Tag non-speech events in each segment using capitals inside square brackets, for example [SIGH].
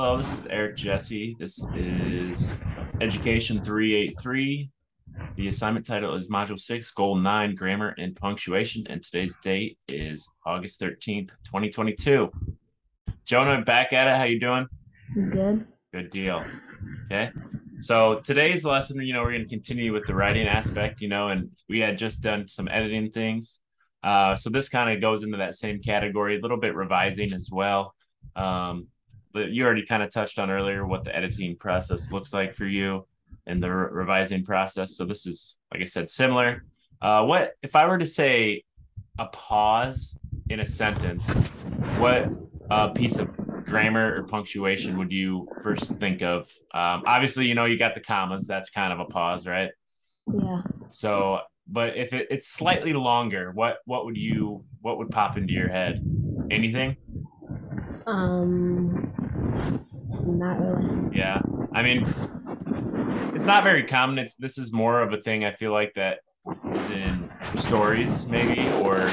Hello, this is Eric Jesse. This is Education 383. The assignment title is Module 6, Goal 9, Grammar and Punctuation, and today's date is August 13th, 2022. Jonah, back at it. How you doing? Good. Good deal. Okay. So today's lesson, you know, we're going to continue with the writing aspect, you know, and we had just done some editing things. Uh, so this kind of goes into that same category, a little bit revising as well. Um, you already kind of touched on earlier what the editing process looks like for you and the re- revising process. So this is, like I said, similar. Uh, what if I were to say a pause in a sentence? What uh, piece of grammar or punctuation would you first think of? Um, obviously, you know you got the commas. That's kind of a pause, right? Yeah. So, but if it, it's slightly longer, what what would you what would pop into your head? Anything? Um. Not really. Yeah. I mean, it's not very common. It's this is more of a thing I feel like that is in stories maybe or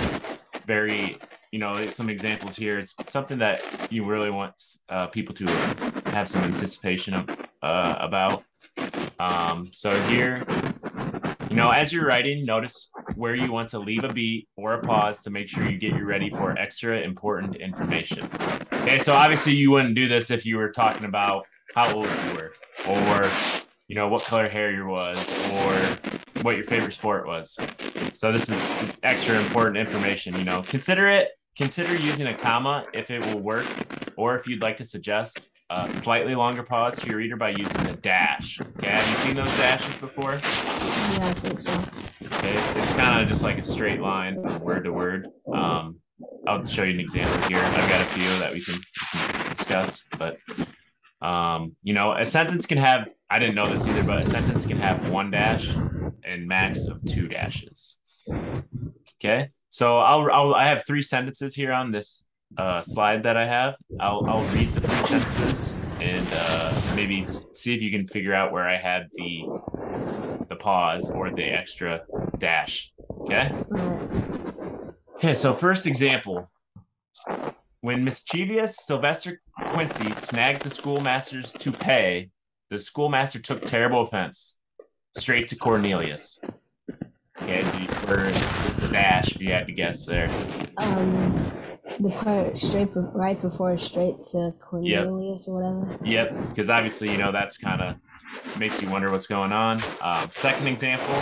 very you know some examples here. It's something that you really want uh, people to have some anticipation of uh, about. Um, so here, you know, as you're writing, notice where you want to leave a beat or a pause to make sure you get you ready for extra important information. Okay, so obviously you wouldn't do this if you were talking about how old you were, or you know what color hair you was, or what your favorite sport was. So this is extra important information. You know, consider it. Consider using a comma if it will work, or if you'd like to suggest a slightly longer pause to your reader by using the dash. Okay, have you seen those dashes before? Yeah, I think so. Okay, it's, it's kind of just like a straight line from word to word. Um, I'll show you an example here. I've got a few that we can, discuss, but um, you know, a sentence can have. I didn't know this either, but a sentence can have one dash and max of two dashes. Okay, so I'll, I'll I have three sentences here on this uh, slide that I have. I'll I'll read the three sentences and uh, maybe see if you can figure out where I had the the pause or the extra dash. Okay. Okay, so first example. When mischievous Sylvester Quincy snagged the schoolmaster's toupee, the schoolmaster took terrible offense. Straight to Cornelius. Okay, do you, where is the dash if you had to guess there? Um. The part straight be- right before straight to Cornelius or whatever. Yep, because obviously, you know, that's kind of makes you wonder what's going on. Um, second example,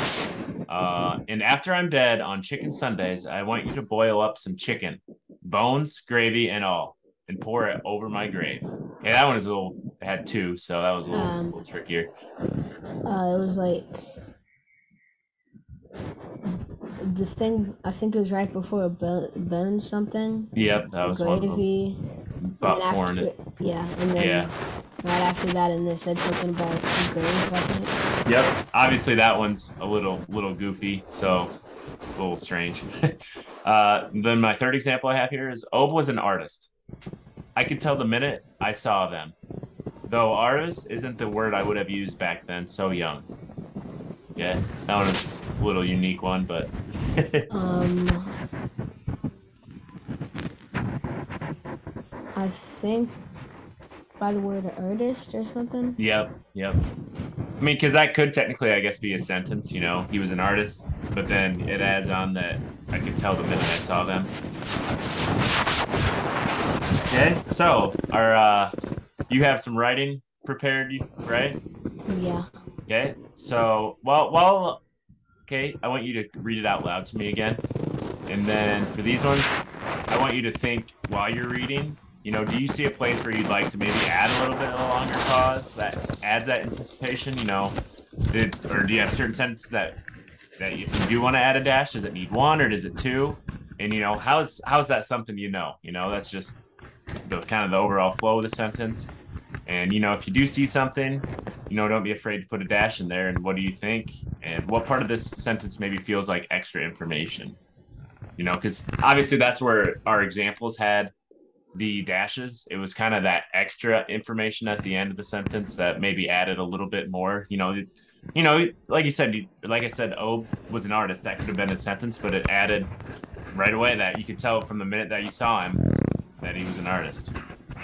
uh, and after I'm dead on chicken Sundays, I want you to boil up some chicken, bones, gravy, and all, and pour it over my grave. Yeah, that one is a little it had two, so that was a little, Um, little trickier. Uh, it was like the thing. I think it was right before bone, bone something. Yep, that was one of them. Gravy. About and then after. Yeah, and then Yeah. right after that, and they said something about grave. Think. Yep. Obviously, that one's a little little goofy, so a little strange. [LAUGHS] uh, then my third example I have here is Ob was an artist. I could tell the minute I saw them, though artist isn't the word I would have used back then. So young. Yeah, that one's a little unique one, but Um, I think by the word artist or something. yep, yep. I mean, because that could technically, I guess, be a sentence. You know, he was an artist, but then it adds on that I could tell the minute I saw them. Okay, so our uh, you have some writing prepared, you- right? Yeah. Okay, so while while okay, I want you to read it out loud to me again, and then for these ones, I want you to think while you're reading. You know, do you see a place where you'd like to maybe add a little bit of a longer pause that adds that anticipation? You know, did, or do you have certain sentences that that if you do want to add a dash, does it need one or does it two? And you know, how's how's that something you know? You know, that's just the kind of the overall flow of the sentence. And you know, if you do see something, you know, don't be afraid to put a dash in there. And what do you think? And what part of this sentence maybe feels like extra information? You know, because obviously that's where our examples had the dashes. It was kind of that extra information at the end of the sentence that maybe added a little bit more. You know, you know, like you said, like I said, O was an artist. That could have been a sentence, but it added right away that you could tell from the minute that you saw him that he was an artist.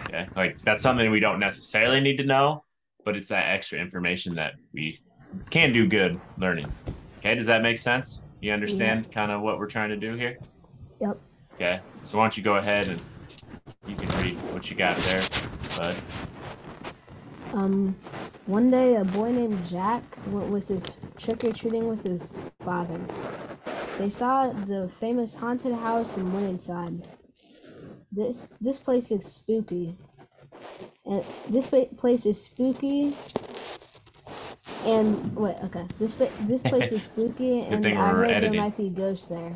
Okay, like that's something we don't necessarily need to know, but it's that extra information that we can do good learning. Okay, does that make sense? You understand kind of what we're trying to do here? Yep. Okay, so why don't you go ahead and you can read what you got there, bud. Um, one day a boy named Jack went with his trick or treating with his father. They saw the famous haunted house and went inside. This this place is spooky, and this place is spooky. And wait, okay, this this [LAUGHS] place is spooky, and I heard editing. there might be ghosts there.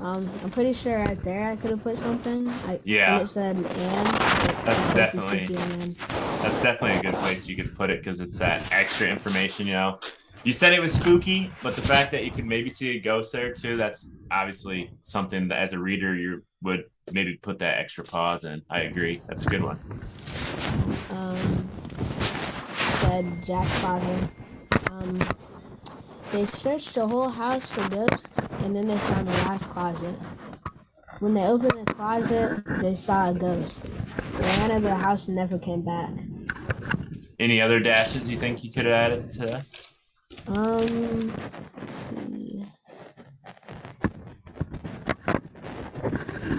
Um, I'm pretty sure right there I could have put something. I, Yeah. it said and. That's definitely- and- That's definitely a good place you could put it because it's that extra information, you know. You said it was spooky, but the fact that you could maybe see a ghost there too, that's obviously something that as a reader you would maybe put that extra pause in. I agree. That's a good one. um, said Jack's father. Um, they searched the whole house for ghosts, and then they found the last closet. When they opened the closet, they saw a ghost. They ran out of the house and never came back. Any other dashes you think you could have added to that? Um, let's see.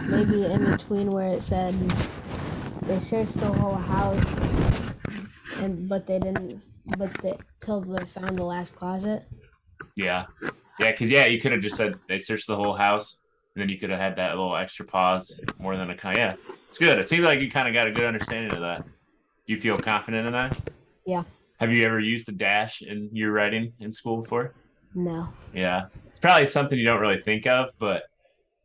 Maybe in between where it said they searched the whole house, and but they didn't. But they till they found the last closet. Yeah. Yeah, because yeah, you could have just said they searched the whole house, and then you could have had that little extra pause more than a kind. Yeah, it's good. It seems like you kind of got a good understanding of that. Do you feel confident in that? Yeah. Have you ever used a dash in your writing in school before? No. Yeah, it's probably something you don't really think of, but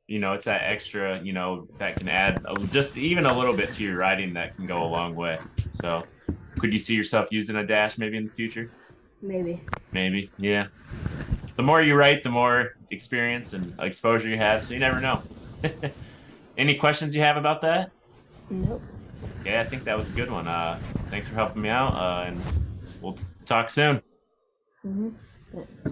you know, it's that extra, you know, that can add a, just even a little bit to your writing that can go a long way. So, could you see yourself using a dash maybe in the future? Maybe. Maybe, yeah. The more you write, the more experience and exposure you have, so you never know. [LAUGHS] Any questions you have about that? Nope. Yeah, I think that was a good one. Uh, thanks for helping me out, uh, and we'll t- talk soon. Mm-hmm.